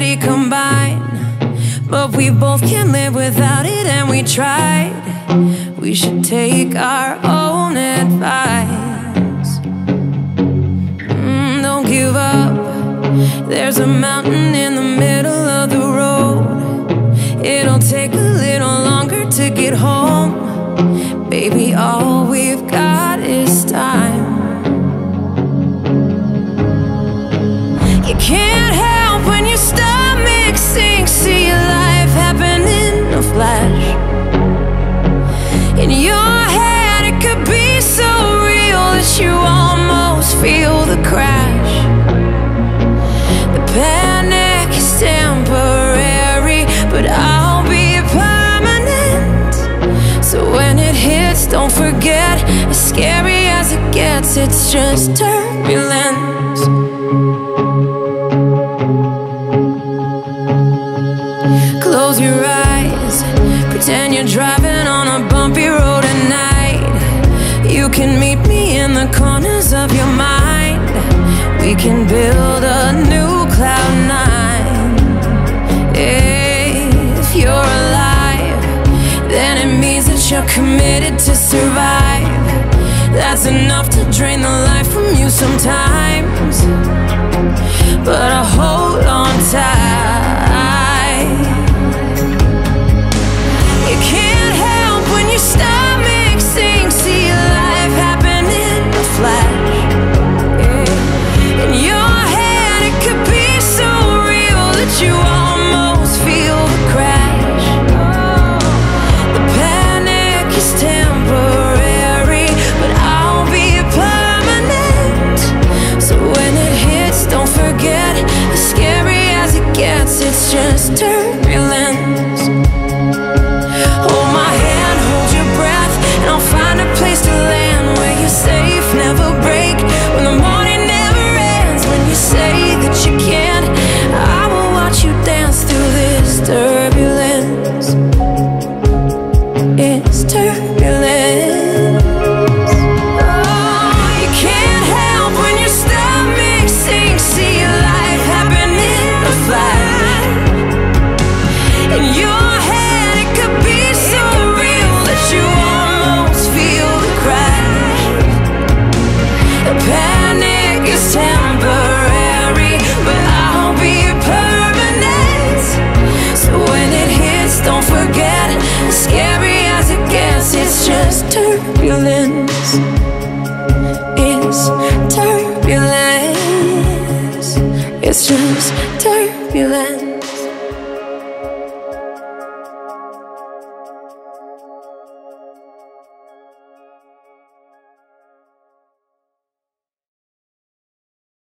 city combined. But we both can't live without it, and we tried. We should take our own advice. Mm, don't give up. There's a mountain in the middle of the road. It'll take a little longer to get home. Baby, all we've got in your head, it could be so real that you almost feel the crash. The panic is temporary, but I'll be permanent. So when it hits, don't forget, as scary as it gets, it's just turbulence. Can build a new cloud nine. If you're alive, then it means that you're committed to survive. That's enough to drain the life from you sometimes. But I turbulence. Hold my hand, hold your breath, and I'll find a place to land where you're safe, never break. When the morning never ends, when you say that you can't, I will watch you dance through this turbulence. It's turbulence. It's turbulence. It's just turbulence.